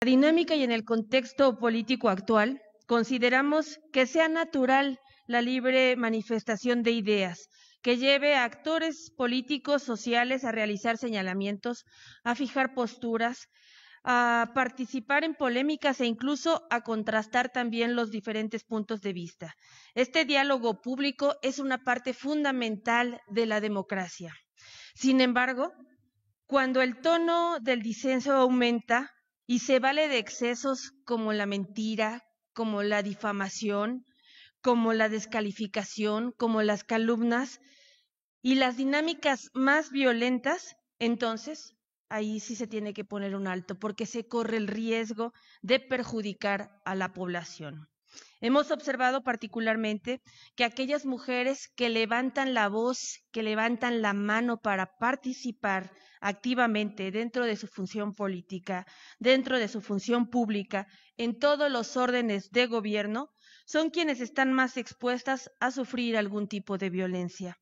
la dinámica y en el contexto político actual, consideramos que sea natural la libre manifestación de ideas, que lleve a actores políticos, sociales a realizar señalamientos, a fijar posturas, a participar en polémicas e incluso a contrastar también los diferentes puntos de vista. Este diálogo público es una parte fundamental de la democracia. Sin embargo, cuando el tono del disenso aumenta y se vale de excesos como la mentira, como la difamación, como la descalificación, como las calumnas y las dinámicas más violentas, entonces ahí sí se tiene que poner un alto porque se corre el riesgo de perjudicar a la población. Hemos observado particularmente que aquellas mujeres que levantan la voz, que levantan la mano para participar activamente dentro de su función política, dentro de su función pública, en todos los órdenes de gobierno, son quienes están más expuestas a sufrir algún tipo de violencia.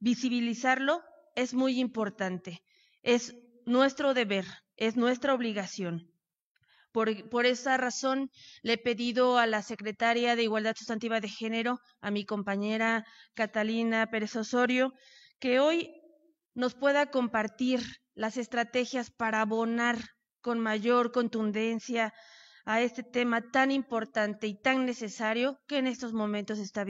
Visibilizarlo es muy importante. Es nuestro deber, es nuestra obligación. Por, por, esa razón le he pedido a la secretaria de Igualdad Sustantiva de Género, a mi compañera Catalina Pérez Osorio, que hoy nos pueda compartir las estrategias para abonar con mayor contundencia a este tema tan importante y tan necesario que en estos momentos está